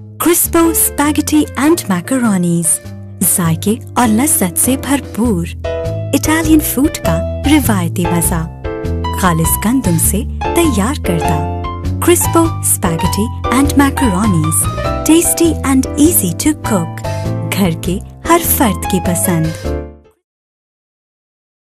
क्रिस्पो spaghetti and macaronis जायके और लज्जत से भरपूर इटालियन फ़ूड का रिवायती मज़ा खालिस गंदम से तैयार करता Crispo spaghetti and macaronis tasty and easy to cook घर के हर फर्द की पसंद